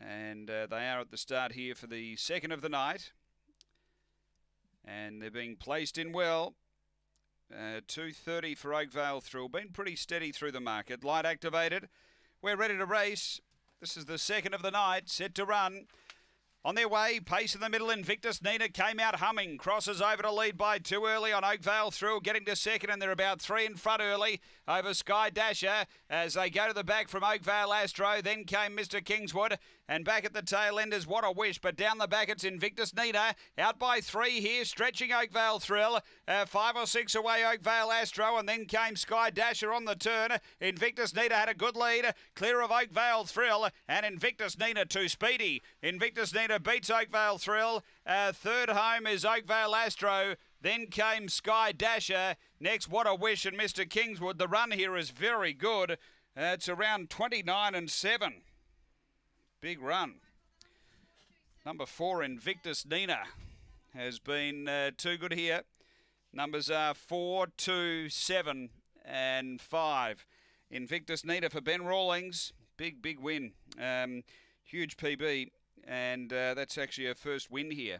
And uh, they are at the start here for the second of the night. And they're being placed in well. Uh, 230 for Oakvale Thrill. Been pretty steady through the market. Light activated. We're ready to race. This is the second of the night. Set to run. On their way, pace in the middle, Invictus Nina came out humming. Crosses over to lead by two early on Oakvale Thrill, getting to second, and they're about three in front early over Sky Dasher as they go to the back from Oakvale Astro. Then came Mr. Kingswood, and back at the tail end is What a Wish, but down the back it's Invictus Nina. Out by three here, stretching Oakvale Thrill. Uh, five or six away, Oakvale Astro, and then came Sky Dasher on the turn. Invictus Nina had a good lead, clear of Oakvale Thrill, and Invictus Nina too speedy. Invictus Nina beats Oakvale Thrill. Uh, third home is Oakvale Astro. Then came Sky Dasher. Next, What a Wish and Mr. Kingswood. The run here is very good. Uh, it's around 29 and 7. Big run. Number four, Invictus Nina, has been uh, too good here. Numbers are four, two, seven, and five. Invictus Nina for Ben Rawlings. Big, big win. Um, huge PB and uh, that's actually her first win here.